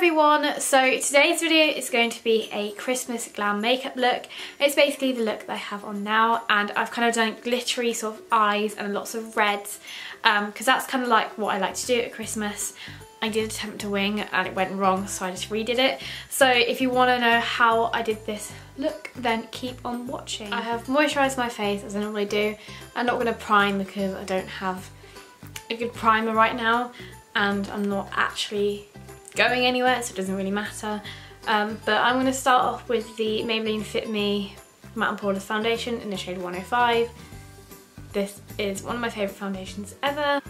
everyone, so today's video is going to be a Christmas glam makeup look. It's basically the look that I have on now and I've kind of done glittery sort of eyes and lots of reds because um, that's kind of like what I like to do at Christmas. I did attempt to wing and it went wrong so I just redid it. So if you want to know how I did this look then keep on watching. I have moisturised my face as I normally do. I'm not going to prime because I don't have a good primer right now and I'm not actually going anywhere so it doesn't really matter. Um, but I'm going to start off with the Maybelline Fit Me Matte and Poreless Foundation in the shade 105. This is one of my favourite foundations ever.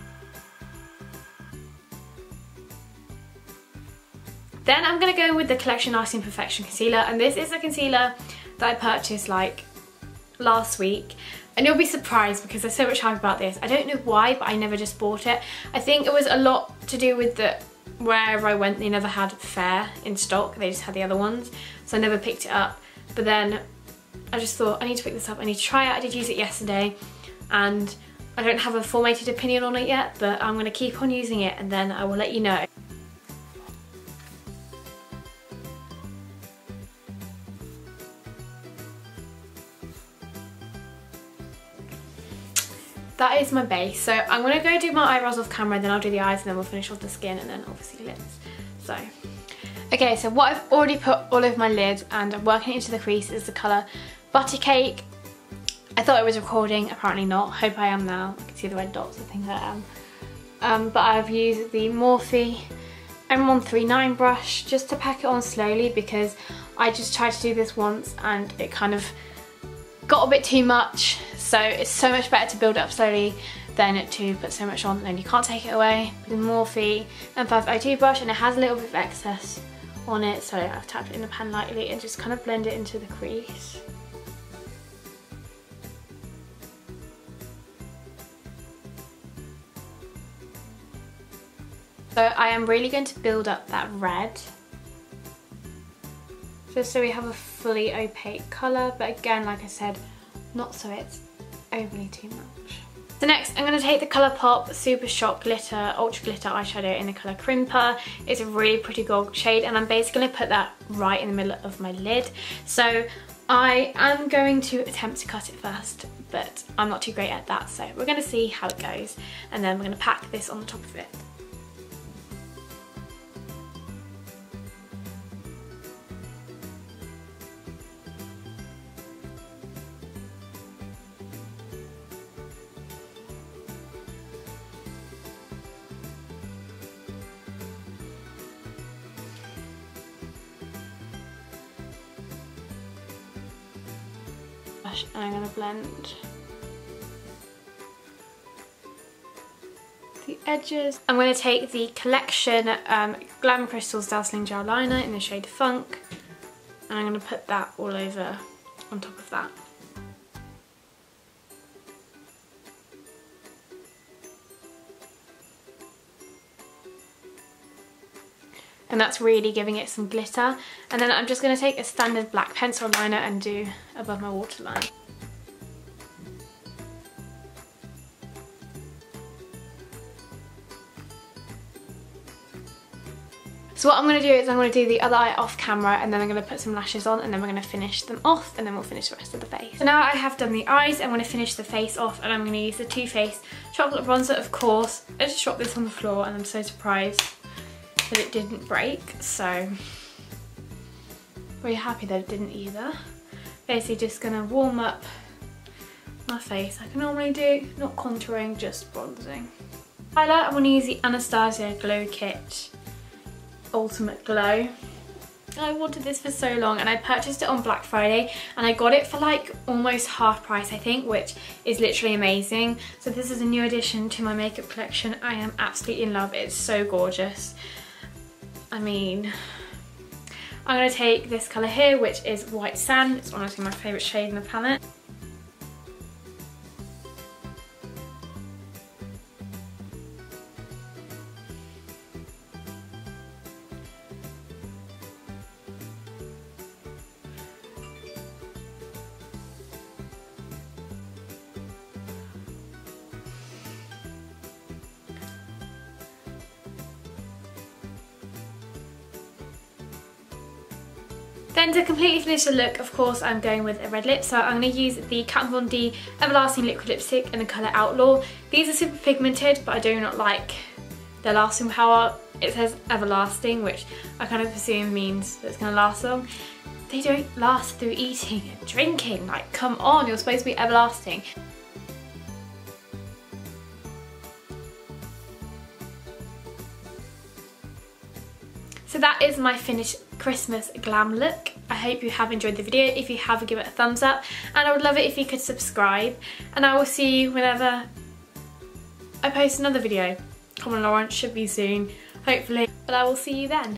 Then I'm going to go with the Collection Lasting Perfection Concealer and this is a concealer that I purchased like last week and you'll be surprised because there's so much hype about this. I don't know why but I never just bought it. I think it was a lot to do with the wherever I went they never had Fair in stock, they just had the other ones, so I never picked it up. But then I just thought I need to pick this up, I need to try it, I did use it yesterday. And I don't have a formulated opinion on it yet but I'm going to keep on using it and then I will let you know. That is my base. So I'm going to go do my eyebrows off camera, then I'll do the eyes, and then we'll finish off the skin, and then obviously lips. So, okay, so what I've already put all over my lid, and I'm working it into the crease, is the colour Butter Cake. I thought I was recording, apparently not. Hope I am now. I can see the red dots, I think I am. Um, but I've used the Morphe M139 brush just to pack it on slowly because I just tried to do this once and it kind of got a bit too much so it's so much better to build up slowly than to put so much on then you can't take it away. With Morphe M502 brush and it has a little bit of excess on it so I've tapped it in the pan lightly and just kind of blend it into the crease. So I am really going to build up that red just so we have a fully opaque colour but again like I said not so it's overly too much. So next I'm going to take the Colourpop Super Shock Glitter Ultra Glitter eyeshadow in the colour Crimper. It's a really pretty gold shade and I'm basically going to put that right in the middle of my lid. So I am going to attempt to cut it first but I'm not too great at that so we're going to see how it goes and then we're going to pack this on the top of it. Brush and I'm going to blend the edges. I'm going to take the Collection um, Glam Crystals Dazzling Gel Liner in the shade Funk and I'm going to put that all over on top of that. And that's really giving it some glitter. And then I'm just going to take a standard black pencil liner and do above my waterline. So what I'm going to do is I'm going to do the other eye off camera and then I'm going to put some lashes on and then we're going to finish them off and then we'll finish the rest of the face. So now I have done the eyes, I'm going to finish the face off and I'm going to use the Too Faced Chocolate Bronzer of course. I just dropped this on the floor and I'm so surprised that it didn't break, so very happy that it didn't either. Basically just gonna warm up my face like I normally do, not contouring, just bronzing. Highlight, I'm gonna use the Anastasia Glow Kit Ultimate Glow. I wanted this for so long and I purchased it on Black Friday and I got it for like almost half price I think which is literally amazing. So this is a new addition to my makeup collection. I am absolutely in love. It's so gorgeous. I mean, I'm going to take this colour here, which is White Sand. It's honestly my favourite shade in the palette. Then to completely finish the look, of course, I'm going with a red lip. So I'm going to use the Kat Von D Everlasting Liquid Lipstick in the colour Outlaw. These are super pigmented, but I do not like their lasting power. It says everlasting, which I kind of assume means that it's going to last long. They don't last through eating and drinking. Like, come on, you're supposed to be everlasting. So that is my finished Christmas glam look. I hope you have enjoyed the video. If you have, give it a thumbs up. And I would love it if you could subscribe. And I will see you whenever I post another video. Come on Lawrence, should be soon, hopefully. But I will see you then.